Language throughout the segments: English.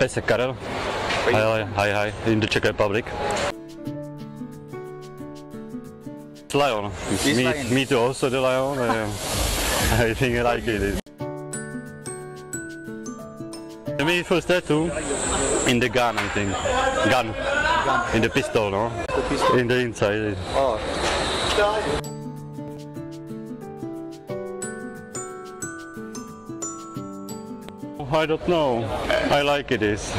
Pesek Karel. Hi, hi, hi, in the Czech Republic. It's lion. It's me, lion. me too, also the lion. I think I like it. The me first tattoo in the gun, I think. Gun. In the pistol, no? The pistol. In the inside. Oh, I don't know. I like it is.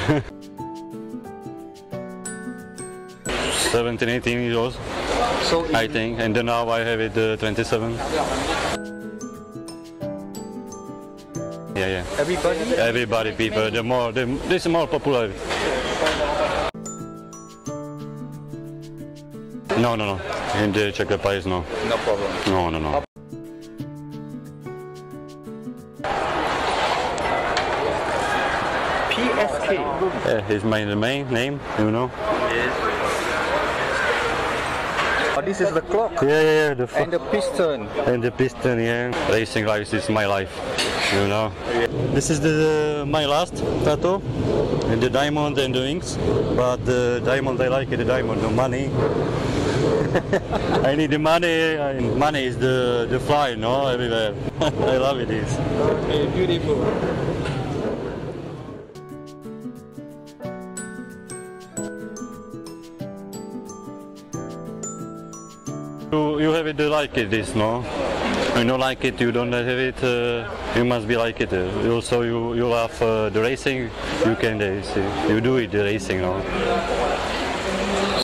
17, 18 years so I think, and then now I have it uh, 27. Yeah, yeah. everybody. Everybody, people, the more, the, this is more popular. No, no, no. In the Czech Republic, no. No problem. No, no, no. PSK. Yeah, it's my main name, you know. Oh, this is the clock Yeah, yeah, yeah. The and the piston. and the piston, yeah. Racing life is my life, you know. This is the my last tattoo, and the diamond and the wings. But the diamond, I like it, the diamond, the money. I need the money. and money is the the fly, no, everywhere. I love it. Is. Okay, beautiful. You, you have it uh, like it is, no? You don't like it, you don't have it, uh, you must be like it. Uh, also, you, you love uh, the racing, you can uh, see- you do it, the racing, no?